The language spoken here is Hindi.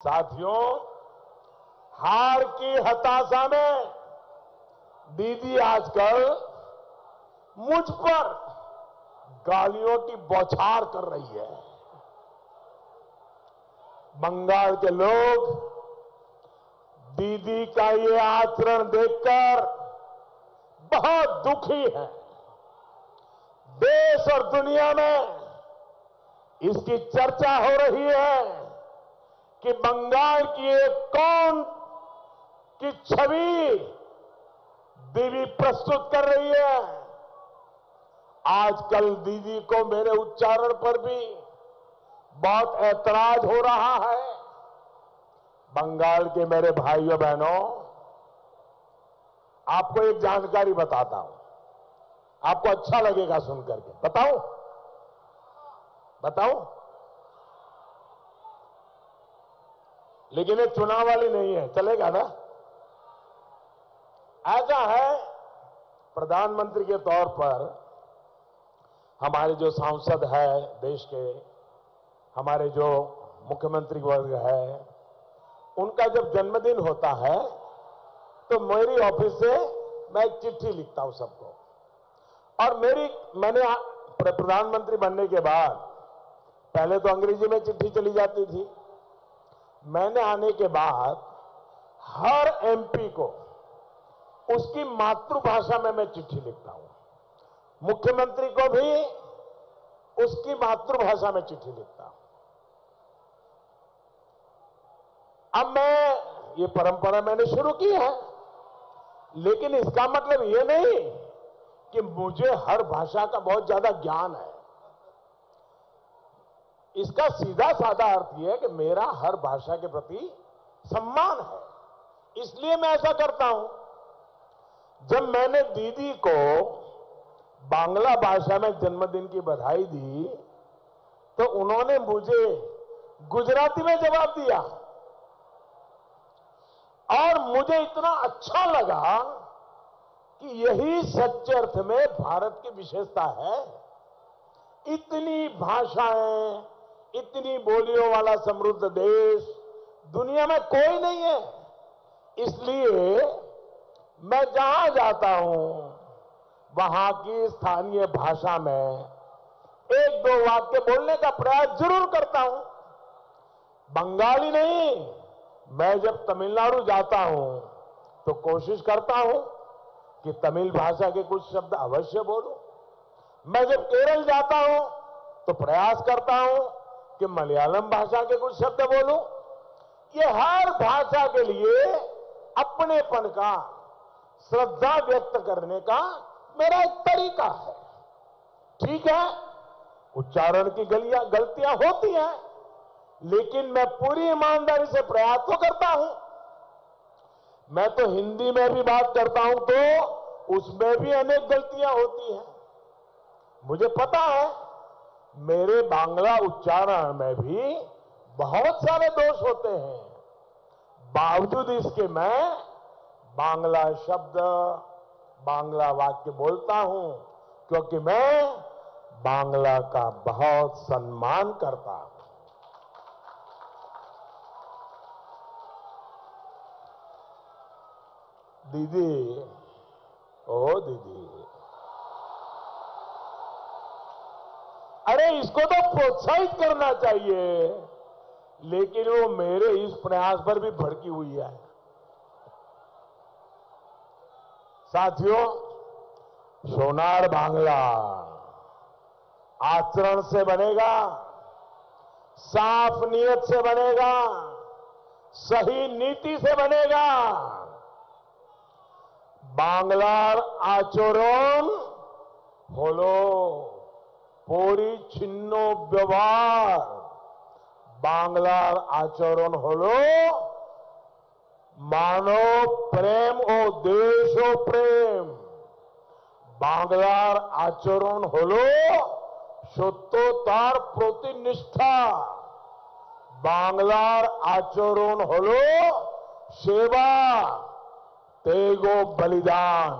साथियों, हार की हताशा में दीदी आजकल मुझ पर गालियों की बौछार कर रही है। बंगाल के लोग दीदी का ये आचरण देखकर बहुत दुखी हैं। देश और दुनिया में इसकी चर्चा हो रही है। कि बंगाल की एक कौन की छवि दीदी प्रस्तुत कर रही है। आजकल दीदी को मेरे उच्चारण पर भी बहुत ऐतराज हो रहा है। बंगाल के मेरे भाइयों बहनों, आपको एक जानकारी बताता हूँ। आपको अच्छा लगेगा सुनकर के। बताऊँ? बताऊँ? लेकिन ये चुनाव वाली नहीं है। चलेगा ना? ऐसा है, प्रधानमंत्री के तौर पर हमारे जो सांसद है देश के, हमारे जो मुख्यमंत्री वर्ग है, उनका जब जन्मदिन होता है तो मेरी ऑफ़िस से मैं एक चिट्ठी लिखता हूँ सबको। और मेरी, मैंने प्रधानमंत्री बनने के बाद, पहले तो अंग्रेज़ी में चिट्ठी चली जाती थी। मैंने आने के बाद हर एमपी को उसकी मातृभाषा में मैं चिट्ठी लिखता हूँ। मुख्यमंत्री को भी उसकी मातृभाषा में चिट्ठी लिखता हूँ। अब मैं, ये परंपरा मैंने शुरू की है, लेकिन इसका मतलब ये नहीं कि मुझे हर भाषा का बहुत ज़्यादा ज्ञान है। इसका सीधा साधा अर्थ यह है कि मेरा हर भाषा के प्रति सम्मान है। इसलिए मैं ऐसा करता हूँ। जब मैंने दीदी को बांग्ला भाषा में जन्मदिन की बधाई दी तो उन्होंने मुझे गुजराती में जवाब दिया। और मुझे इतना अच्छा लगा कि यही सच्चे अर्थ में भारत की विशेषता है। इतनी भाषाएँ इतनी बोलियों वाला समृद्ध देश दुनिया में कोई नहीं है। इसलिए मैं जहाँ जाता हूँ, वहाँ की स्थानीय भाषा में एक दो वाक्य बोलने का प्रयास ज़रूर करता हूँ। बंगाली नहीं, मैं जब तमिलनाडु जाता हूँ तो कोशिश करता हूँ कि तमिल भाषा के कुछ शब्द अवश्य बोलूँ। मैं जब केरल जाता हूँ तो प्रयास करता हूँ कि मलयालम भाषा के कुछ शब्द बोलूँ? ये हर भाषा के लिए अपनेपन का, श्रद्धा व्यक्त करने का मेरा एक तरीका है। ठीक है? उच्चारण की गलियाँ, गलतियाँ होती हैं, लेकिन मैं पूरी ईमानदारी से प्रयास तो करता हूँ। मैं तो हिंदी में भी बात करता हूँ तो उसमें भी अनेक गलतियाँ होती हैं। मुझे पता है मेरे बांग्ला उच्चारण में भी बहुत सारे दोष होते हैं। बावजूद इसके मैं बांग्ला शब्द, बांग्ला वाक्य बोलता हूँ, क्योंकि मैं बांग्ला का बहुत सम्मान करता हूँ। दीदी, ओ दीदी अरे इसको तो प्रोत्साहित करना चाहिए। लेकिन वो मेरे इस प्रयास पर भी भड़की हुई है। साथियों, सोनार बांग्ला आचरण से बनेगा, साफ़ नियत से बनेगा, सही नीति से बनेगा। बांग्लार आचरण होलो। পরিচ্ছিন্ন ব্যবহার। বাংলার আচরণ হল মানব প্রেম ও দেশ ও প্রেম। বাংলার আচরণ হল সত্য তার প্রতিনিষ্ঠা। বাংলার আচরণ হল সেবা, তেগ বলিদান।